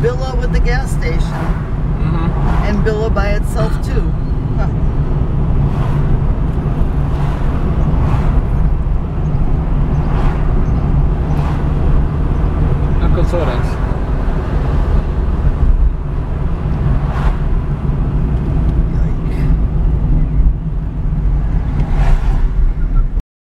Villa with the gas station. Mm-hmm. And Villa by itself too.